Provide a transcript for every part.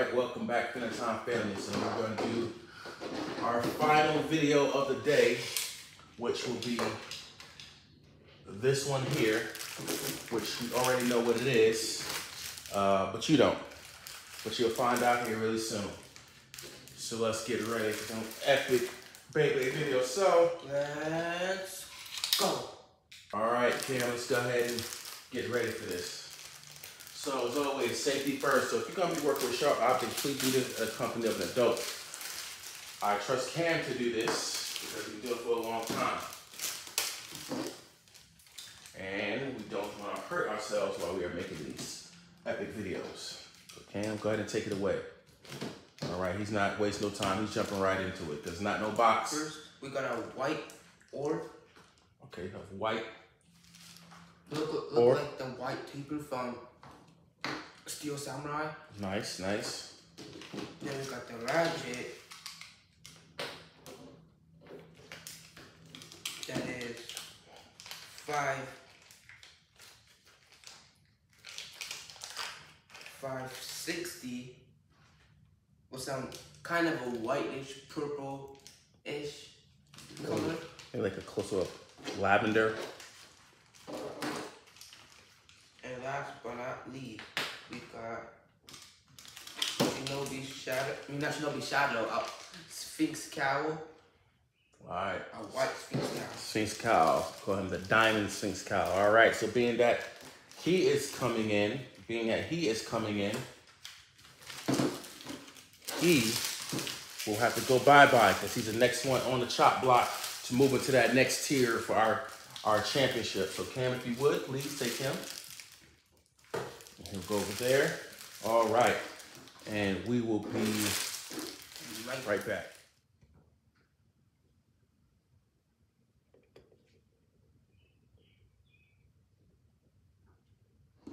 right, welcome back to Time Family. So we're going to do our final video of the day, which will be this one here, which you already know what it is, uh, but you don't. But you'll find out here really soon. So let's get ready for some epic Beyblade video. So Let's go. All right, Cam, let's go ahead and get ready for this. So as always, safety first. So if you're gonna be working with sharp objects, please do this accompanied of an adult. I trust Cam to do this because been doing it for a long time. And we don't want to hurt ourselves while we are making these epic videos. So Cam, go ahead and take it away. All right, he's not wasting no time. He's jumping right into it. There's not no box. First, we got a white orb. Okay, have white. Look, look Orb. like the white taper from Steel Samurai. Nice, nice. Then we got the Ratchet. That is five. Five sixty. With some kind of a whitish, purple-ish color. Maybe like a close up lavender. And last but not least, we got Shinobi Shadow. I mean, not Shinobi Shadow. Uh, Sphinx Cowl. All right. A white Sphinx Cowl. Sphinx Cowl. Call him the diamond Sphinx Cowl. All right. So being that he is coming in, being that he is coming in, he will have to go bye bye because he's the next one on the chop block to move into that next tier for our our championship. So Cam, if you would, please take him. He'll go over there. All right. And we will be Right. back.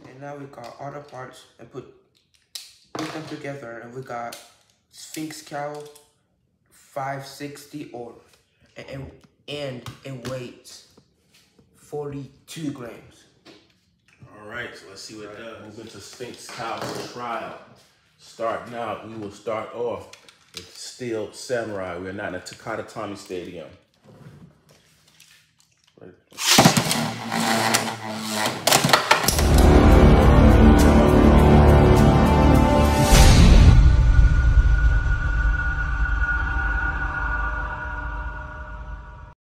And now we got all the parts and put put them together, and we got Sphinx Cowl 560 or and, and it weighs 42 grams. All right, so let's see what it does. Move into Sphinx Cowl trial. Starting out, we will start off with Steel Samurai. We are not in a Takara Tomy Stadium.